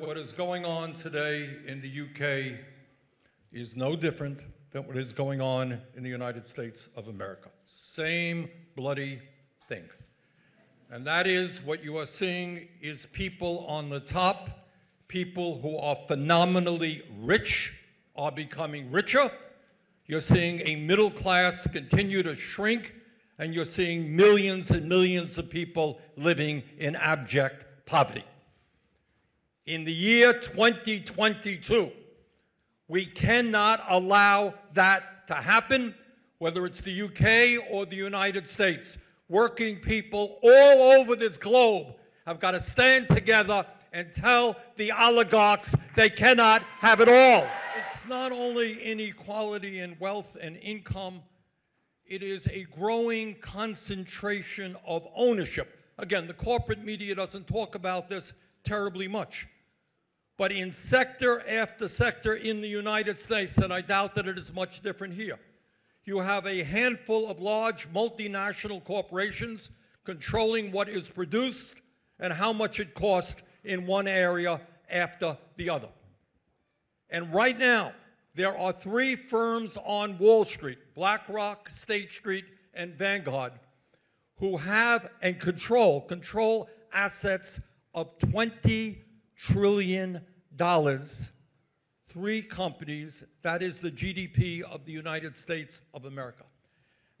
What is going on today in the UK is no different than what is going on in the United States of America. Same bloody thing. And that is what you are seeing is people on the top, people who are phenomenally rich are becoming richer. You're seeing a middle class continue to shrink, and you're seeing millions and millions of people living in abject poverty. In the year 2022, we cannot allow that to happen, whether it's the UK or the United States. Working people all over this globe have got to stand together and tell the oligarchs they cannot have it all. It's not only inequality in wealth and income, it is a growing concentration of ownership. Again, the corporate media doesn't talk about this terribly much. But in sector after sector in the United States, and I doubt that it is much different here, you have a handful of large multinational corporations controlling what is produced and how much it costs in one area after the other. And right now, there are three firms on Wall Street BlackRock, State Street, and Vanguard who have and control control assets of 20 trillion dollars three companies that is the GDP of the United States of America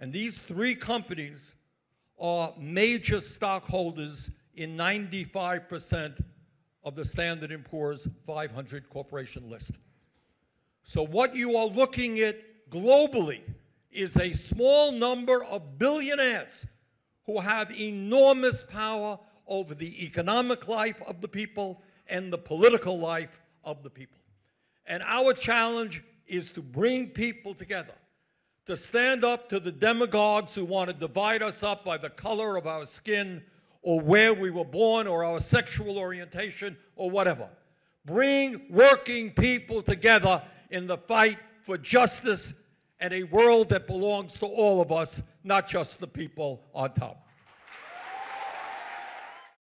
and these three companies are major stockholders in 95% of the Standard & Poor's 500 corporation list. So what you are looking at globally is a small number of billionaires who have enormous power over the economic life of the people and the political life of the people. And our challenge is to bring people together, to stand up to the demagogues who want to divide us up by the color of our skin or where we were born or our sexual orientation or whatever. Bring working people together in the fight for justice and a world that belongs to all of us, not just the people on top.